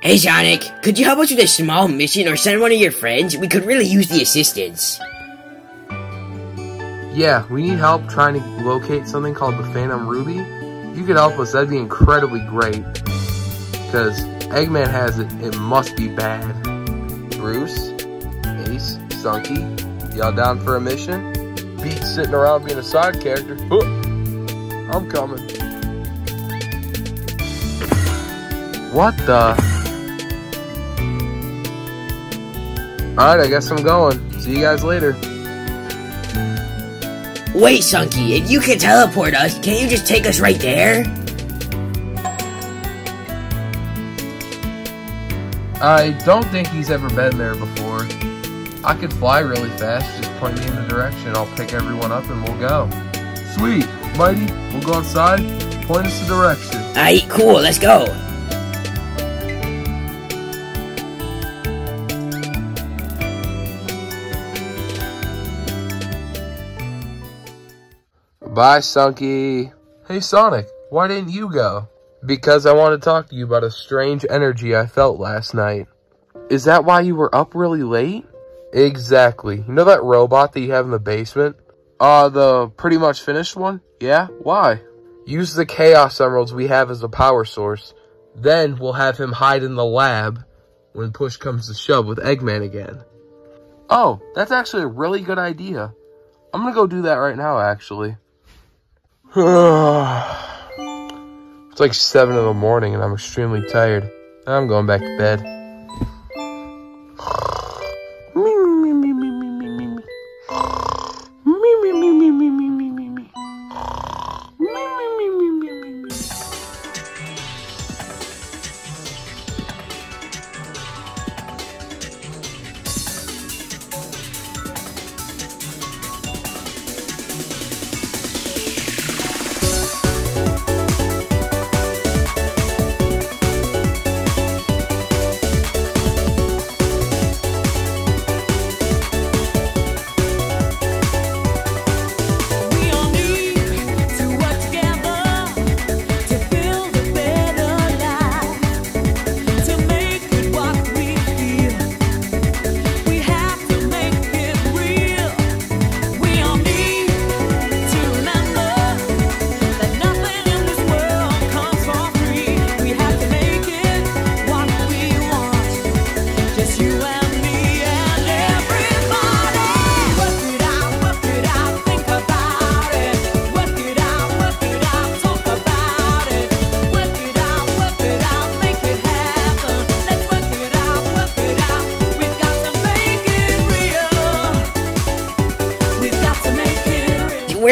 Hey Sonic, could you help us with a small mission or send one of your friends? We could really use the assistance. Yeah, we need help trying to locate something called the Phantom Ruby. If you could help us, that'd be incredibly great. Because Eggman has it, it must be bad. Bruce, Ace, Sunky, y'all down for a mission? Beat sitting around being a side character. I'm coming. What the? Alright, I guess I'm going. See you guys later. Wait, Sunky, if you can teleport us, can't you just take us right there? I don't think he's ever been there before. I could fly really fast, just point me in the direction, I'll pick everyone up and we'll go. Sweet, Mighty, we'll go outside, point us the direction. Alright, cool, let's go. Bye, Sunky. Hey, Sonic, why didn't you go? Because I want to talk to you about a strange energy I felt last night. Is that why you were up really late? Exactly. You know that robot that you have in the basement? Uh, the pretty much finished one? Yeah? Why? Use the Chaos Emeralds we have as a power source. Then we'll have him hide in the lab when push comes to shove with Eggman again. Oh, that's actually a really good idea. I'm gonna go do that right now, actually. it's like 7 in the morning and I'm extremely tired. I'm going back to bed.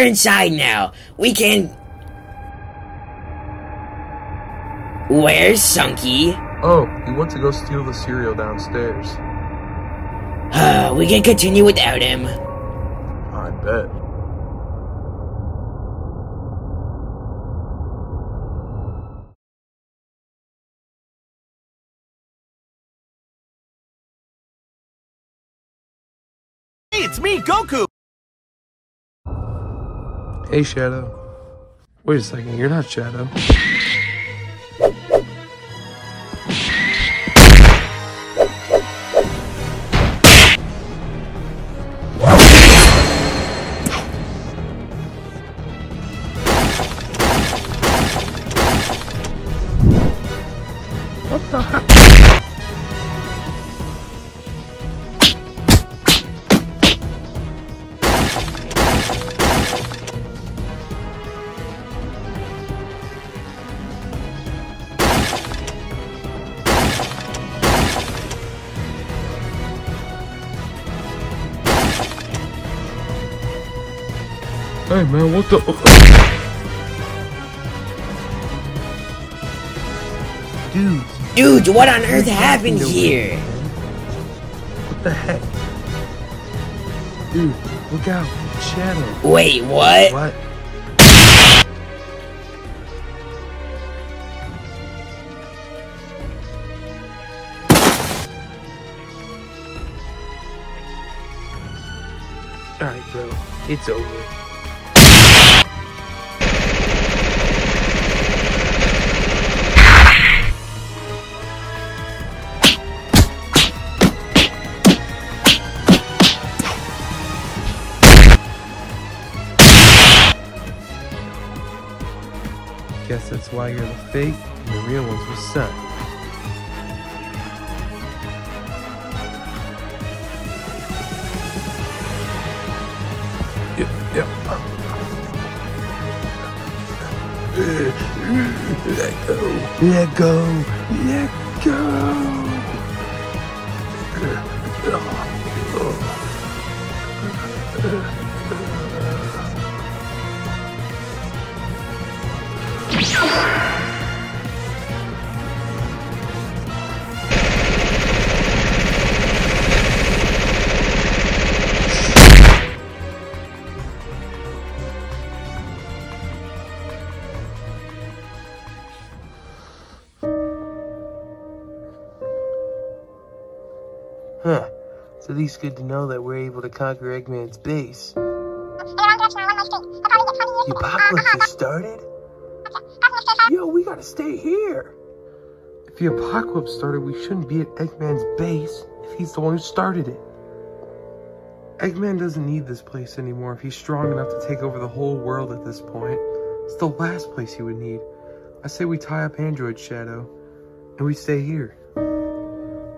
Inside now. We can. Where's Sunky? Oh, he went to go steal the cereal downstairs. Uh, we can continue without him. I bet. Hey, it's me, Goku! Hey, Shadow. Wait a second, you're not Shadow. Hey man, what the? Dude, Dude, what on earth happened here? what the heck? Dude, look out, Shadow. Wait, what? What? Alright, bro. It's over. Guess that's why you're the fake and the real ones with sun. Yep, yep. Let go, let go, let go. Oh. Huh. It's at least good to know that we're able to conquer Eggman's base. The apocalypse has started? Yo, we gotta stay here. If the apocalypse started, we shouldn't be at Eggman's base if he's the one who started it. Eggman doesn't need this place anymore if he's strong enough to take over the whole world at this point. It's the last place he would need. I say we tie up Android Shadow and we stay here.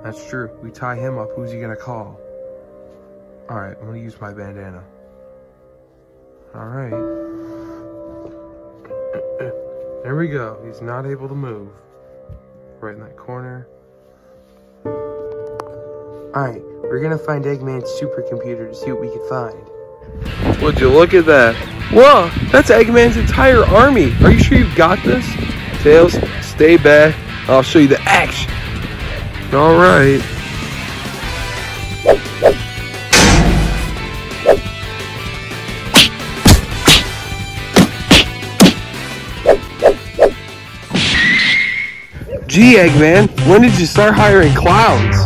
That's true. We tie him up. Who's he gonna call? Alright, I'm gonna use my bandana. Alright. There we go. He's not able to move. Right in that corner. Alright, we're gonna find Eggman's supercomputer to see what we can find. Would you look at that? Whoa, that's Eggman's entire army. Are you sure you've got this? Tails, stay back. I'll show you the action. Alright. Gee, Eggman, when did you start hiring clowns?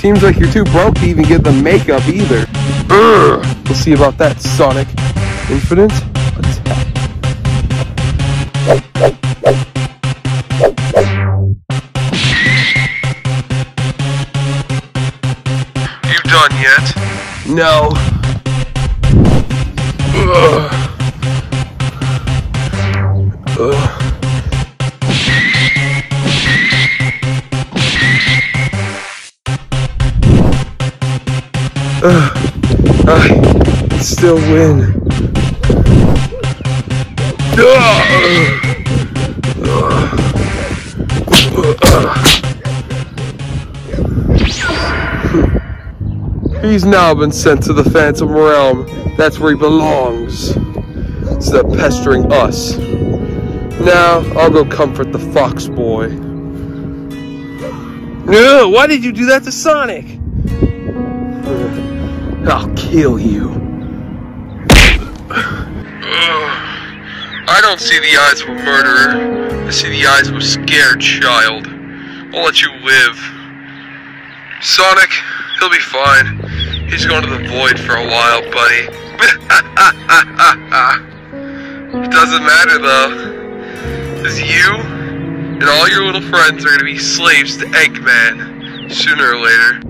Seems like you're too broke to even get the makeup either. Ugh. We'll see about that, Sonic. Infinite attack. You done yet? No. Ugh. I still win. He's now been sent to the Phantom Realm. That's where he belongs. Instead of pestering us. Now, I'll go comfort the Fox Boy. Ugh, why did you do that to Sonic? I'll kill you. I don't see the eyes of a murderer. I see the eyes of a scared child. I'll let you live. Sonic, he'll be fine. He's going to the void for a while, buddy. it doesn't matter though. Because you and all your little friends are going to be slaves to Eggman sooner or later.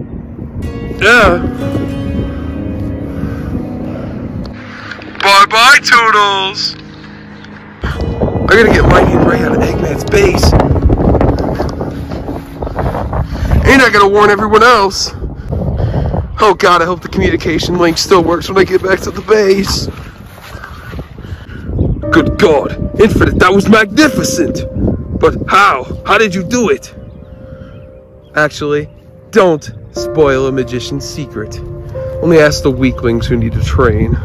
Yeah. Bye bye, Toodles! I gotta get hand right out of Eggman's base. And I gotta warn everyone else. Oh god, I hope the communication link still works when I get back to the base. Good god, Infinite, that was magnificent! But how? How did you do it? Actually, don't spoil a magician's secret. Only ask the weaklings who need to train.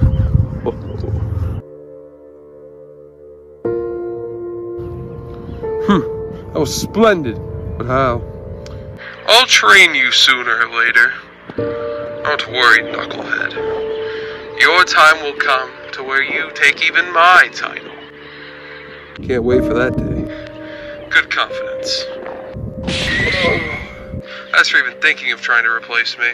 That was splendid. But how? I'll train you sooner or later. Don't worry, Knucklehead. Your time will come to where you take even my title. Can't wait for that day. Good confidence. As for even thinking of trying to replace me.